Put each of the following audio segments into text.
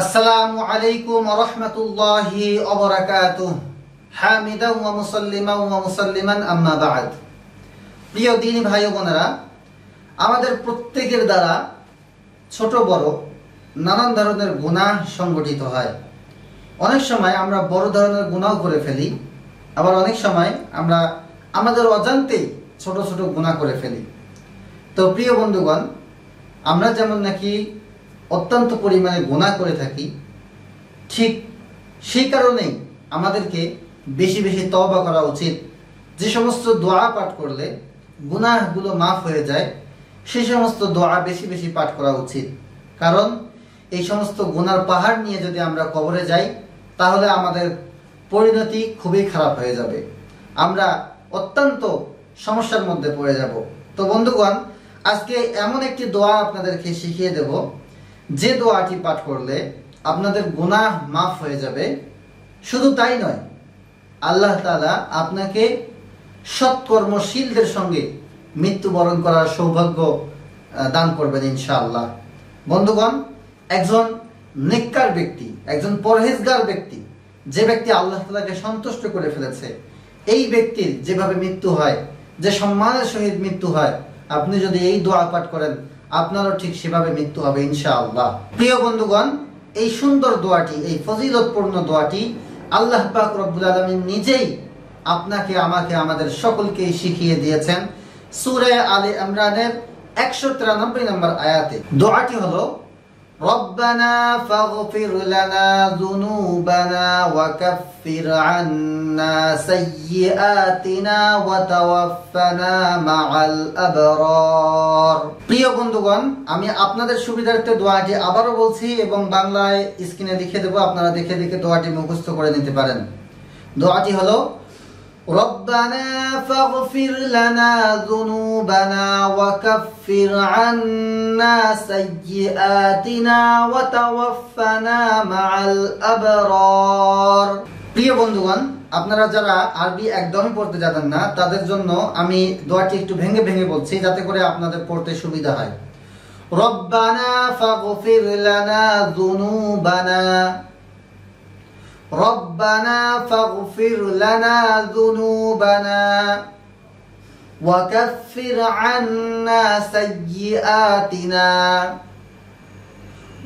আসসালামু আলাইকুম রহমতুল্লাহি অবরাকাতুহ হামিদাও ওয়া মুসাল্লিমাও ওয়া মুসাল্লিমান আম্মা বা'দ। প্রিয় দিনী ভাই বোনেরা, আমাদের প্রত্যেকের দ্বারা ছোট বড় নানান ধরনের গুনাহ সংগঠিত হয়। অনেক সময় আমরা বড় ধরনের গুণাও করে ফেলি, আবার অনেক সময় আমরা আমাদের অজান্তেই ছোট ছোট গুনাহ করে ফেলি। তো প্রিয় বন্ধুগণ, আমরা যেমন নাকি অত্যন্ত পরিমাণে গোনা করে থাকি, ঠিক সেই কারণেই আমাদেরকে বেশি বেশি তওবা করা উচিত। যে সমস্ত দোয়া পাঠ করলে গুনাহগুলো মাফ হয়ে যায় সেই সমস্ত দোয়া বেশি বেশি পাঠ করা উচিত। কারণ এই সমস্ত গুনার পাহাড় নিয়ে যদি আমরা কবরে যাই, তাহলে আমাদের পরিণতি খুবই খারাপ হয়ে যাবে। আমরা অত্যন্ত সমস্যার মধ্যে পড়ে যাব। তো বন্ধুগণ, আজকে এমন একটি দোয়া আপনাদেরকে শিখিয়ে দেব। যে দোয়াটি পাঠ করলে আপনাদের গুনাহ মাফ হয়ে যাবে, শুধু তাই নয়, আল্লাহ তালা আপনাকে সৎকর্মশীলদের সঙ্গে মৃত্যুবরণ করার সৌভাগ্য দান করবেন ইনশাআল্লাহ। বন্ধুগণ, একজন নিকার ব্যক্তি, একজন পরহেজগার ব্যক্তি, যে ব্যক্তি আল্লাহ তালাকে সন্তুষ্ট করে ফেলেছে, এই ব্যক্তির যেভাবে মৃত্যু হয়, যে সম্মানের সহিত মৃত্যু হয়, আপনি যদি এই দোয়া পাঠ করেন আপনারও ঠিক সেভাবে মৃত্যু হবে, ইনশাআল্লাহ। প্রিয় বন্ধুগণ, এই সুন্দর দোয়াটি, এই ফজিলতপূর্ণ দোয়াটি আল্লাহ পাক রব্বুল আলমিন নিজেই আপনাকে, আমাকে, আমাদের সকলকেই শিখিয়ে দিয়েছেন। সুরে আলী ইমরানের একশো তিরানব্বই নম্বর আয়াতে। দোয়াটি হলো ربنا فاغفر لنا ذنوبنا وكفر عنا سيئاتنا وتوفنا مع الأبرار প্রিয় বন্ধুগণ আমি আপনাদের সুবিধার্থে দোয়াটি আবারও বলছি এবং বাংলায় স্ক্রিনে লিখে দেব আপনারা দেখে দেখে দোয়াটি মুখস্থ করে নিতে পারেন দোয়াটি হলো ربنا فاغفر لنا ذنوبنا وكفر عنا سيئاتنا وتوفنا مع الأبرار প্রিয় বন্ধুগণ আপনারা যারা আরবি একদমই পড়তে জানেন না তাদের জন্য আমি দোয়াটি একটু ভেঙে ভেঙে বলছি যাতে করে আপনাদের পড়তে সুবিধা হয় রব্বানা ফাগফির লানা যুনুবানা ربنا فاغفر لنا ذنوبنا وكفر عنا سيئاتنا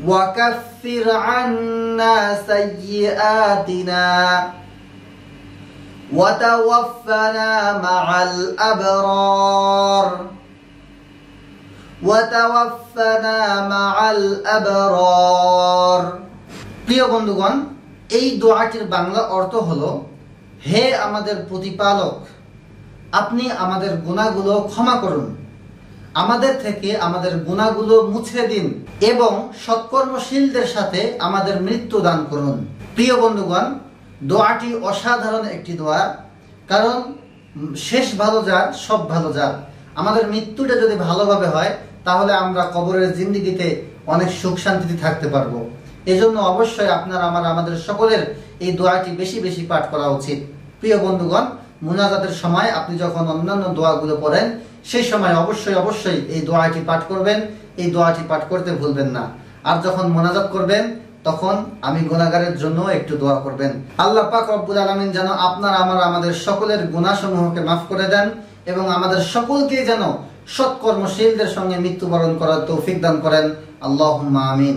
وكفر عنا سيئاتنا وتوفنا مع الأبرار وتوفنا مع الأبرار প্রিয় বন্ধুগণ এই দোয়াটির বাংলা অর্থ হলো, হে আমাদের প্রতিপালক, আপনি আমাদের গুণাগুলো ক্ষমা করুন। আমাদের থেকে আমাদের গুণাগুলো মুছে দিন এবং সৎকর্মশীলদের সাথে আমাদের মৃত্যু দান করুন। প্রিয় বন্ধুগণ, দোয়াটি অসাধারণ একটি দোয়া, কারণ শেষ ভালো যার, সব ভালো যার। আমাদের মৃত্যুটা যদি ভালোভাবে হয়, তাহলে আমরা কবরের জিন্দিগিতে অনেক সুখ শান্তিতে থাকতে পারব। এজন্য অবশ্যই আপনার আমার, আমাদের সকলের এই দোয়াটি বেশি বেশি পাঠ করা উচিত। প্রিয় বন্ধুগণ, মুনাজাতের সময় আপনি যখন অন্যান্য দোয়াগুলো পড়েন, সেই সময় অবশ্যই অবশ্যই এই দোয়াটি পাঠ করবেন। এই দোয়াটি পাঠ করতে ভুলবেন না। আর যখন মোনাজাত করবেন, তখন আমি গুণাগারের জন্য একটু দোয়া করবেন। আল্লাহ পাক রব্বুল আলমিন যেন আপনার, আমার, আমাদের সকলের গুণাসমূহকে মাফ করে দেন এবং আমাদের সকলকে যেন সৎকর্মশীলদের সঙ্গে মৃত্যুবরণ করার তৌফিক দান করেন। আল্লাহ আমিন।